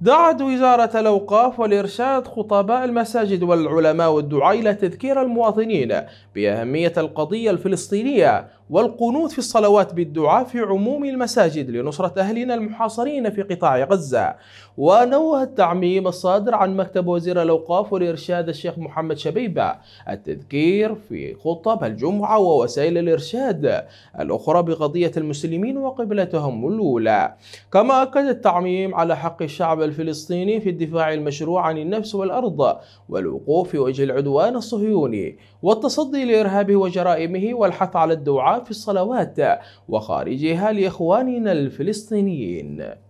دعت وزارة الأوقاف والإرشاد خطباء المساجد والعلماء والدعاء إلى تذكير المواطنين بأهمية القضية الفلسطينية والقنوت في الصلوات بالدعاء في عموم المساجد لنصرة أهلنا المحاصرين في قطاع غزة. ونوه التعميم الصادر عن مكتب وزير الأوقاف والإرشاد الشيخ محمد شبيبة. التذكير في خطب الجمعة ووسائل الإرشاد الأخرى بقضية المسلمين وقبلتهم الأولى. كما أكد التعميم على حق الشعب الفلسطيني في الدفاع المشروع عن النفس والأرض والوقوف في وجه العدوان الصهيوني والتصدي لإرهابه وجرائمه والحث على الدعاء في الصلوات وخارجها لإخواننا الفلسطينيين.